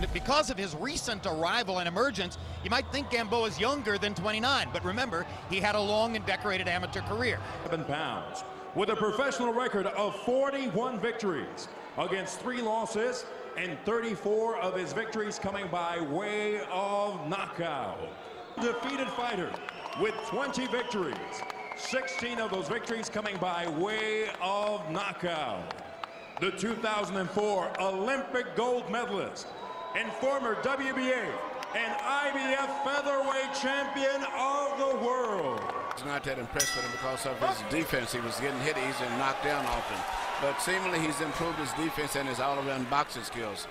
And because of his recent arrival and emergence, you might think Gamboa is younger than 29. But remember, he had a long and decorated amateur career. Seven pounds with a professional record of 41 victories against three losses and 34 of his victories coming by way of knockout. Defeated fighter with 20 victories, 16 of those victories coming by way of knockout. The 2004 Olympic gold medalist and former WBA and IBF featherweight champion of the world. It's not that impressed with him because of his defense. He was getting hit easy and knocked down often. But seemingly he's improved his defense and his all-around boxing skills.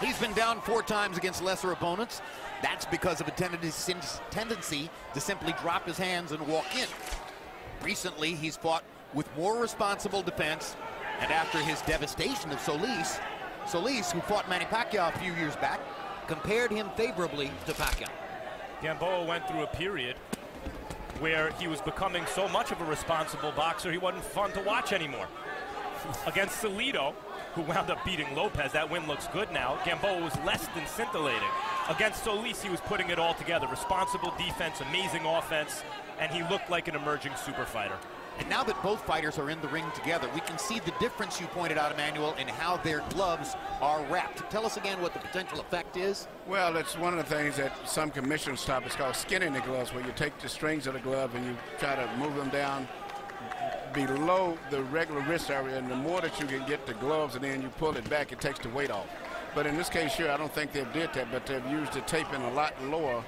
He's been down four times against lesser opponents. That's because of a tendency to simply drop his hands and walk in. Recently, he's fought with more responsible defense, and after his devastation of Solis, Solis, who fought Manny Pacquiao a few years back, compared him favorably to Pacquiao. Gamboa went through a period where he was becoming so much of a responsible boxer, he wasn't fun to watch anymore. Against Salido, who wound up beating Lopez, that win looks good now. Gamboa was less than scintillating. Against Solis, he was putting it all together. Responsible defense, amazing offense, and he looked like an emerging super fighter. And now that both fighters are in the ring together, we can see the difference you pointed out, Emmanuel, in how their gloves are wrapped. Tell us again what the potential effect is. Well, it's one of the things that some commissions stop. It's called skinning the gloves, where you take the strings of the glove and you try to move them down below the regular wrist area. And the more that you can get the gloves and then you pull it back, it takes the weight off. But in this case sure, I don't think they've did that, but they've used the taping a lot lower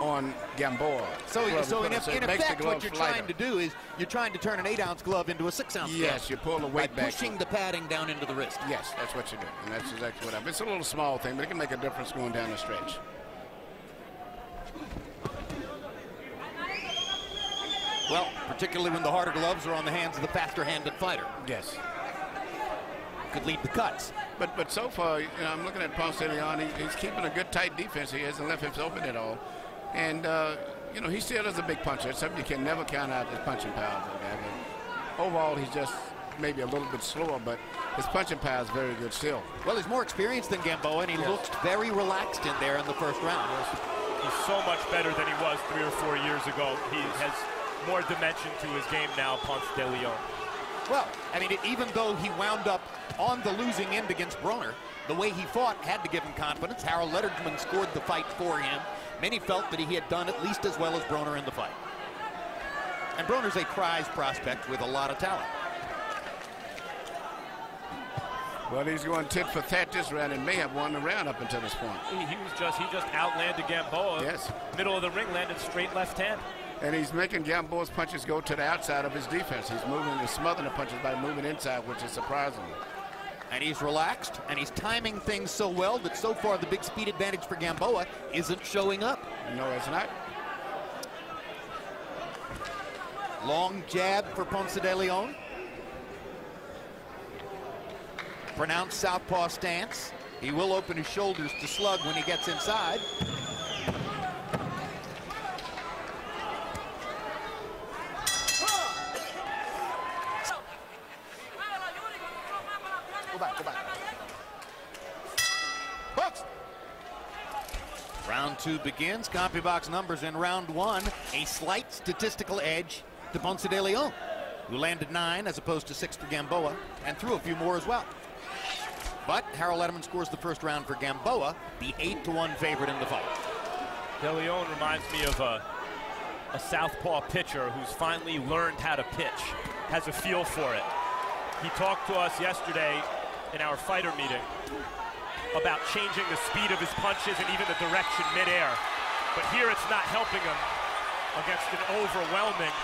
on Gamboa. So, so in, in effect, what you're lighter. trying to do is you're trying to turn an eight-ounce glove into a six-ounce glove. Yes, you pull the weight by back. pushing the padding down into the wrist. Yes, that's what you do, and that's exactly what happened. It's a little small thing, but it can make a difference going down the stretch. Well, particularly when the harder gloves are on the hands of the faster-handed fighter. Yes. Could lead the cuts. But but so far, you know, I'm looking at Ponce de Leon. He, he's keeping a good tight defense. He hasn't left hips open at all. And, uh, you know, he still is a big puncher. It's something you can never count out his punching power. But overall, he's just maybe a little bit slower, but his punching power is very good still. Well, he's more experienced than Gamboa, and he yes. looked very relaxed in there in the first round. Yes. He's so much better than he was three or four years ago. He has more dimension to his game now, Ponce de Leon. Well, I mean, even though he wound up on the losing end against Broner, the way he fought had to give him confidence. Harold Lederman scored the fight for him. Many felt that he had done at least as well as Broner in the fight. And Broner's a prize prospect with a lot of talent. Well, he's going tit for tat this round and may have won the round up until this point. He, he was just he just outlanded Gamboa. Yes. Middle of the ring, landed straight left hand. And he's making Gamboa's punches go to the outside of his defense. He's moving and smothering the punches by moving inside, which is surprising. And he's relaxed, and he's timing things so well that so far the big speed advantage for Gamboa isn't showing up. No, it's not. Long jab for Ponce de Leon. Pronounced southpaw stance. He will open his shoulders to slug when he gets inside. Two begins. CompuBox numbers in round one. A slight statistical edge to Ponce de Leon, who landed nine as opposed to six for Gamboa, and threw a few more as well. But Harold Lederman scores the first round for Gamboa, the eight to one favorite in the fight. De Leon reminds me of a, a southpaw pitcher who's finally learned how to pitch, has a feel for it. He talked to us yesterday in our fighter meeting about changing the speed of his punches and even the direction midair. But here it's not helping him against an overwhelming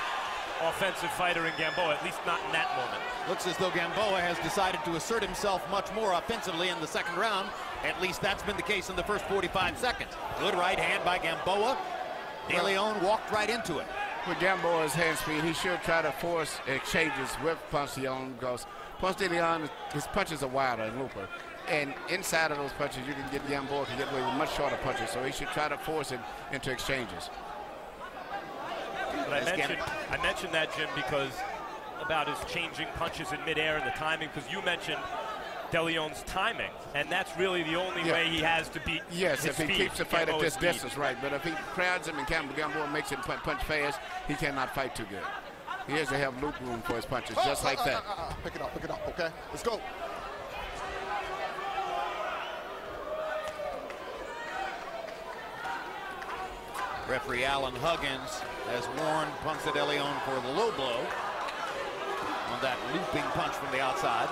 offensive fighter in Gamboa, at least not in that moment. Looks as though Gamboa has decided to assert himself much more offensively in the second round. At least that's been the case in the first 45 seconds. Good right hand by Gamboa. De Leon walked right into it. With Gamboa's hand speed, he should try to force exchanges with Ponce de Leon because Ponce de Leon, his punches are wilder and looper. And inside of those punches, you can get Gamboa to get away with much shorter punches, so he should try to force it into exchanges. But I mentioned, I mentioned that, Jim, because about his changing punches in midair and the timing, because you mentioned De Leon's timing, and that's really the only Yeah. way he has to beat Yes, his if he speed, keeps the fight at this speed. distance, right. But if he crowds him and Campbell Gamboa makes him punch, punch fast, he cannot fight too good. He has to have loop room for his punches, just like that. Pick it up, pick it up, okay? Let's go. Referee Alan Huggins has warned Ponce de Leon for the low blow on that looping punch from the outside.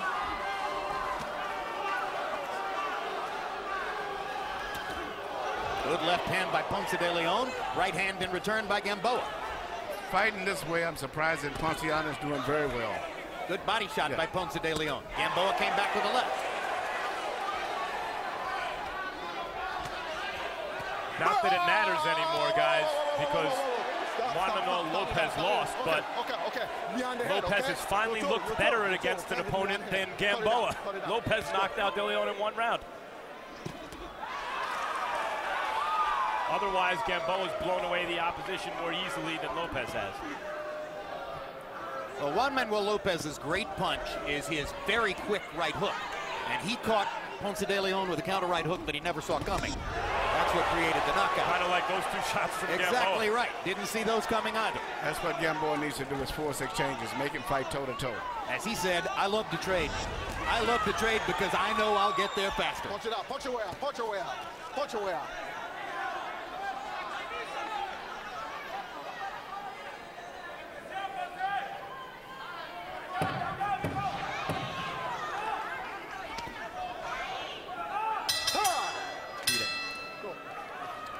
Good left hand by Ponce de Leon. Right hand in return by Gamboa. Fighting this way, I'm surprised that Ponciano is doing very well. Good body shot Yeah. by Ponce de Leon. Gamboa came back with a left. Not that it matters anymore, guys, because Stop, Juan Manuel Lopez stop, lost, but okay, okay. Behind Lopez has finally Go to it, looked better it, go to against an opponent than Cut it out, Gamboa. cut it out. Lopez knocked out De Leon in one round. Otherwise, Gamboa's blown away the opposition more easily than Lopez has. Well, Juan Manuel Lopez's great punch is his very quick right hook. And he caught Ponce de Leon with a counter right hook that he never saw coming. That's what created the knockout. Kind of like those two shots from Exactly Gamboa. right. Didn't see those coming either. That's what Gamboa needs to do is force exchanges, make him fight toe-to-toe. As he said, I love to trade. I love to trade because I know I'll get there faster. Punch it out, punch your way out, punch your way out, punch your way out.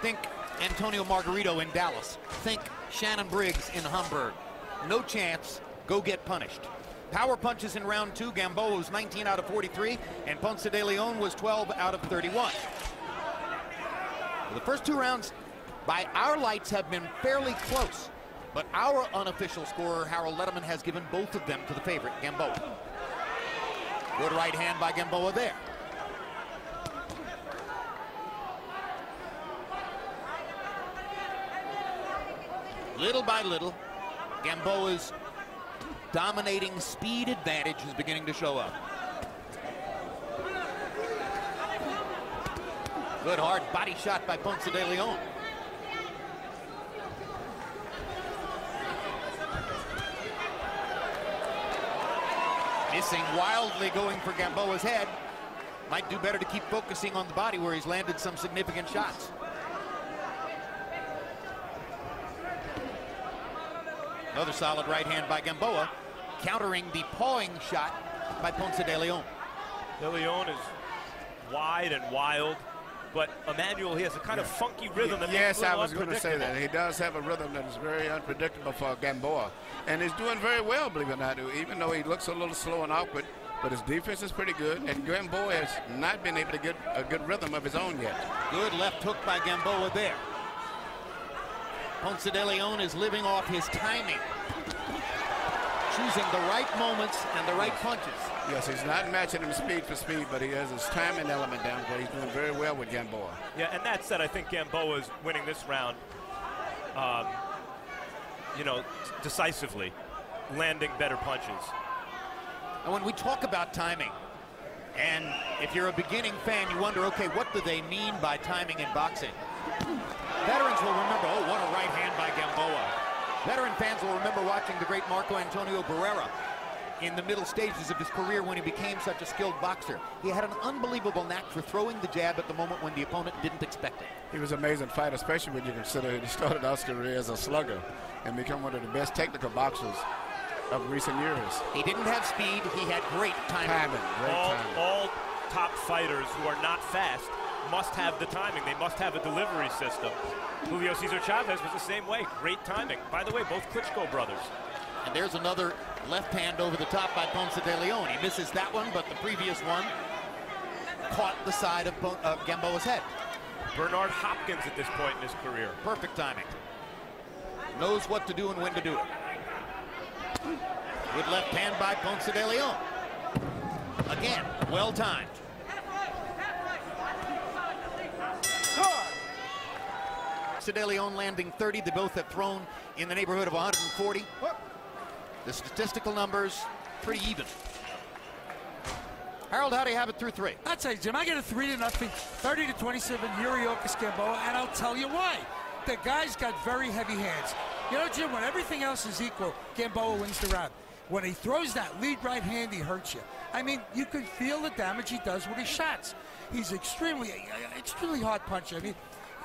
Think Antonio Margarito in Dallas. Think Shannon Briggs in Hamburg. No chance. Go get punished. Power punches in round two. Gamboa was 19 out of 43, and Ponce de Leon was 12 out of 31. The first two rounds, by our lights, have been fairly close. But our unofficial scorer, Harold Lederman, has given both of them to the favorite, Gamboa. Good right hand by Gamboa there. Little by little, Gamboa's dominating speed advantage is beginning to show up. Good hard body shot by Ponce de Leon. Missing wildly going for Gamboa's head. Might do better to keep focusing on the body where he's landed some significant shots. Another solid right hand by Gamboa, countering the pawing shot by Ponce de Leon. De Leon is wide and wild, but Emmanuel, he has a kind of funky rhythm that Yes, makes it a I little was going to say that. He does have a rhythm that is very unpredictable for Gamboa. And he's doing very well, believe it or not, even though he looks a little slow and awkward. But his defense is pretty good, and Gamboa has not been able to get a good rhythm of his own yet. Good left hook by Gamboa there. Ponce de Leon is living off his timing. Choosing the right moments and the right punches. Yes, he's not matching him speed for speed, but he has his timing element down where he's doing very well with Gamboa. Yeah, and that said, I think Gamboa is winning this round, um, you know, decisively, landing better punches. And when we talk about timing, and if you're a beginning fan, you wonder, okay, what do they mean by timing in boxing? Veterans will remember, oh, what a right hand by Gamboa. Veteran fans will remember watching the great Marco Antonio Barrera in the middle stages of his career when he became such a skilled boxer. He had an unbelievable knack for throwing the jab at the moment when the opponent didn't expect it. He was an amazing fighter, especially when you consider he started out his career as a slugger and become one of the best technical boxers of recent years. He didn't have speed, he had great timing. Timing, great all, timing. all top fighters who are not fast must have the timing. They must have a delivery system. Julio Cesar Chavez was the same way. Great timing. By the way, both Klitschko brothers. And there's another left hand over the top by Ponce de Leon. He misses that one, but the previous one caught the side of uh, Gamboa's head. Bernard Hopkins at this point in his career. Perfect timing. Knows what to do and when to do it. Good left hand by Ponce de Leon. Again, well timed. Ponce de Leon landing 30. They both have thrown in the neighborhood of 140. The statistical numbers pretty even. Harold, how do you have it through three? I'd say, Jim, I get a 3 to nothing, 30 to 27, Yuriorkis Gamboa, and I'll tell you why. The guy's got very heavy hands. You know, Jim, when everything else is equal, Gamboa wins the round. When he throws that lead right hand, he hurts you. I mean, you can feel the damage he does with his shots. He's extremely, uh, extremely hard puncher. I mean,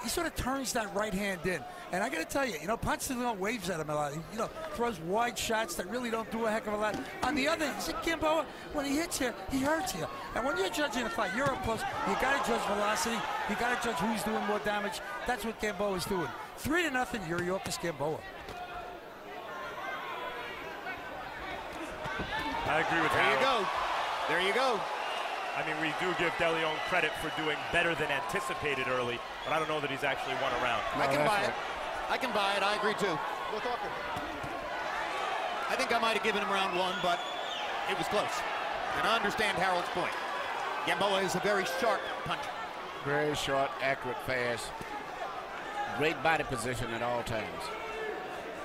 he sort of turns that right hand in. And I got to tell you, you know, Ponce de Leon waves at him a lot. He, you know, throws wide shots that really don't do a heck of a lot. On the other, hand, Gamboa, when he hits you, he hurts you. And when you're judging a fight, you're up close. You got to judge velocity. You got to judge who's doing more damage. That's what Gamboa is doing. Three to nothing, Yuriorkis Gamboa. I agree with There you go. There you go. I mean, we do give DeLeon credit for doing better than anticipated early, but I don't know that he's actually won a round. I can oh, buy right. it. I can buy it. I agree too. Go talking. I think I might have given him round one, but it was close. And I understand Harold's point. Gamboa is a very sharp puncher. Very short, accurate, fast. Great body position at all times.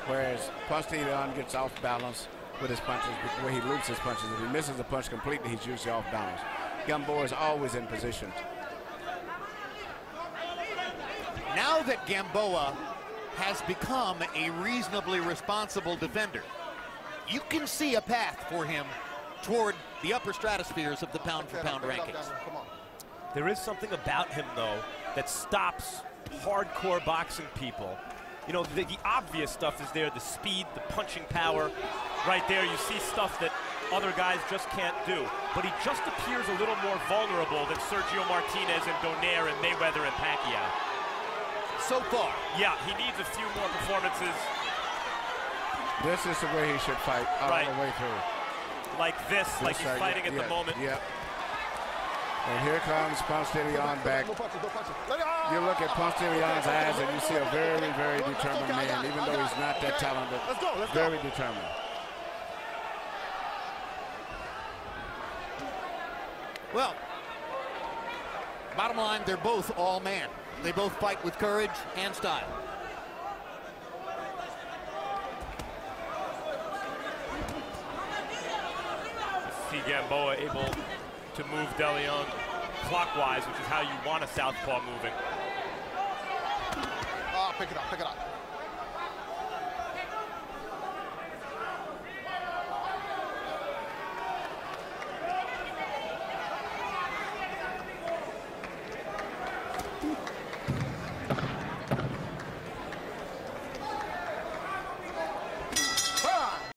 Whereas Ponce de gets off balance with his punches, where he loops his punches. If he misses a punch completely, he's usually off balance. Gamboa is always in position. Now that Gamboa has become a reasonably responsible defender, you can see a path for him toward the upper stratospheres of the pound for Okay, pound pick it up, rankings. Daniel. Come on. There is something about him, though, that stops hardcore boxing people. You know, the, the obvious stuff is there the speed, the punching power. Right there, you see stuff that other guys just can't do. But he just appears a little more vulnerable than Sergio Martinez and Donaire and Mayweather and Pacquiao. So far, Yeah, he needs a few more performances This is the way he should fight all Right. the way through. like this, like This he's right fighting here. at the Yeah, moment. Yep. And here comes Ponce de Leon back. No punches, no punches. Let it-! You look at Ponce de Leon's eyes and you see a very, very determined man, even though he's not that talented. Let's go, let's go. Very determined. Well, bottom line, they're both all man. They both fight with courage and style. See Gamboa able to move DeLeon clockwise, which is how you want a southpaw moving. Ah, pick it up, pick it up.